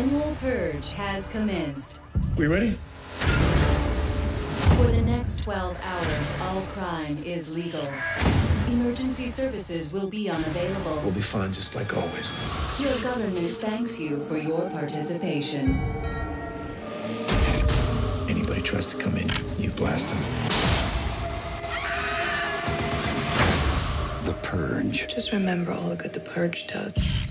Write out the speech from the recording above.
annual purge has commenced. We ready? For the next 12 hours, all crime is legal. Emergency services will be unavailable. We'll be fine, just like always. Your government thanks you for your participation. Anybody tries to come in, you blast them. The Purge. Just remember all the good the purge does.